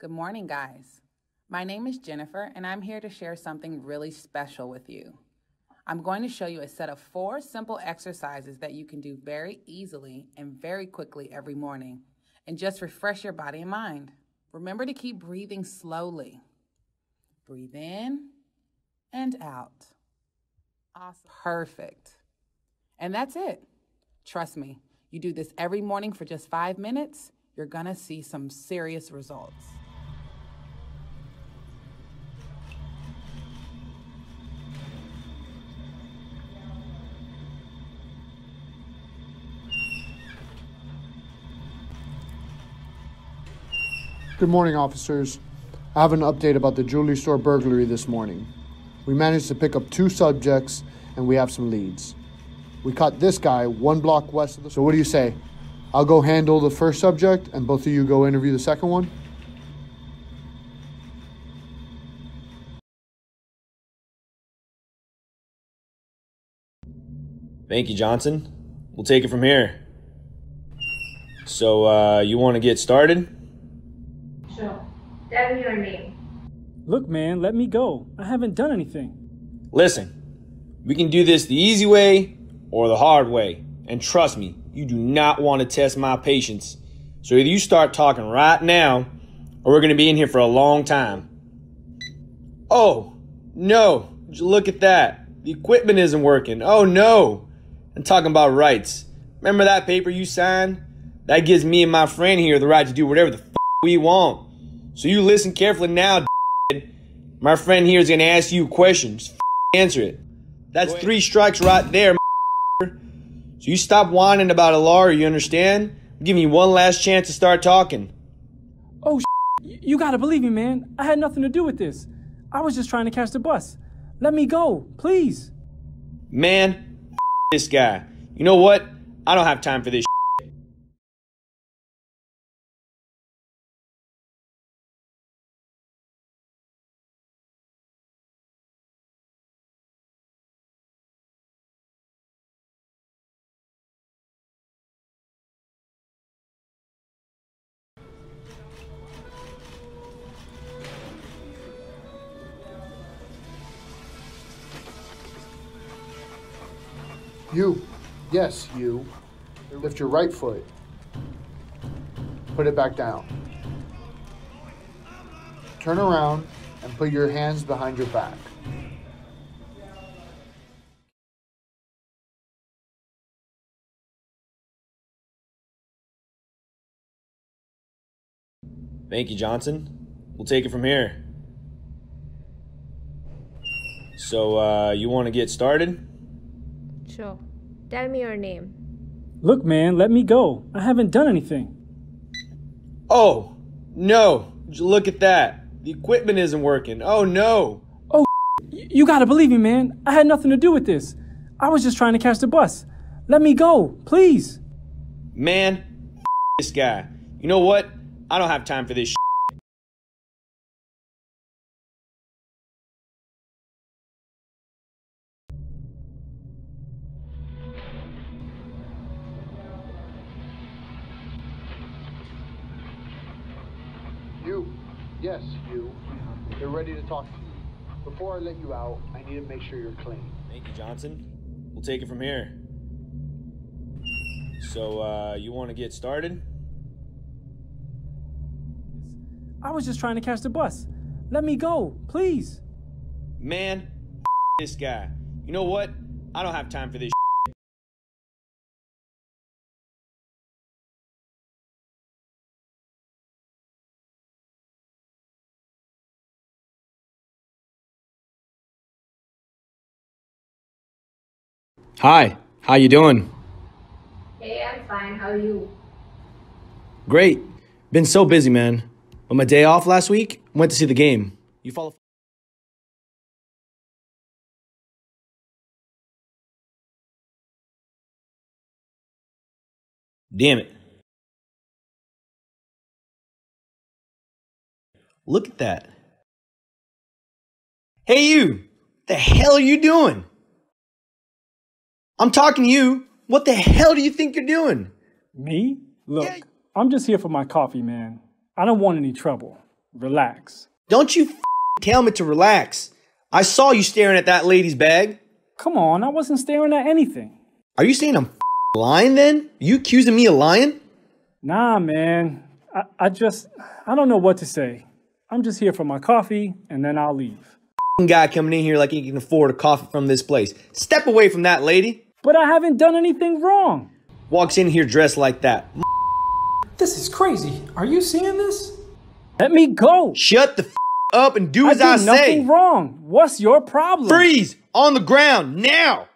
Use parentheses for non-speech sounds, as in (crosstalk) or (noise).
Good morning, guys. My name is Jennifer, and I'm here to share something really special with you. I'm going to show you a set of four simple exercises that you can do very easily and very quickly every morning and just refresh your body and mind. Remember to keep breathing slowly. Breathe in and out. Awesome. Perfect. And that's it. Trust me, you do this every morning for just five minutes, you're gonna see some serious results. Good morning, officers. I have an update about the jewelry store burglary this morning. We managed to pick up two subjects and we have some leads. We caught this guy one block west of the. So, what do you say? I'll go handle the first subject and both of you go interview the second one? Thank you, Johnson. We'll take it from here. So, uh, you want to get started? Sure. Tell me your name. Look, man, let me go. I haven't done anything. Listen, we can do this the easy way or the hard way. And trust me, you do not want to test my patience. So either you start talking right now, or we're going to be in here for a long time. Oh, no. Look at that. The equipment isn't working. Oh, no. I'm talking about rights. Remember that paper you signed? That gives me and my friend here the right to do whatever the f- we want. So you listen carefully now, My friend here is going to ask you a question. Just f- answer it. That's three strikes right there, so you stop whining about a lawyer, you understand? I'm giving you one last chance to start talking. Oh, you gotta believe me, man. I had nothing to do with this. I was just trying to catch the bus. Let me go, please. Man, this guy. You know what? I don't have time for this. You. Yes, you. Lift your right foot. Put it back down. Turn around and put your hands behind your back. Thank you, Johnson. We'll take it from here. So, uh, you want to get started? Sure. Tell me your name. Look, man, let me go. I haven't done anything. Oh, no. Look at that. The equipment isn't working. Oh, no. Oh, (laughs) you gotta believe me, man. I had nothing to do with this. I was just trying to catch the bus. Let me go, please. Man, (laughs) this guy. You know what? I don't have time for this. You. Yes, you. They're ready to talk to you. Before I let you out, I need to make sure you're clean. Thank you, Johnson. We'll take it from here. So, uh, you want to get started? I was just trying to catch the bus. Let me go, please. Man, (laughs) this guy. You know what? I don't have time for this. Hi, how you doing? Hey, I'm fine. How are you? Great. Been so busy, man. On my day off last week, went to see the game. You follow Damn it. Look at that. Hey you! The hell are you doing? I'm talking to you. What the hell do you think you're doing? Me? Look, I'm just here for my coffee, man. I don't want any trouble. Relax. Don't you tell me to relax. I saw you staring at that lady's bag. Come on, I wasn't staring at anything. Are you saying I'm lying then? you accusing me of lying? Nah, man. I, I just, I don't know what to say. I'm just here for my coffee and then I'll leave. Guy coming in here like he can afford a coffee from this place. Step away from that lady. But I haven't done anything wrong. Walks in here dressed like that. This is crazy. Are you seeing this? Let me go. Shut the up and do I as did I, say. nothing wrong. What's your problem? Freeze on the ground now.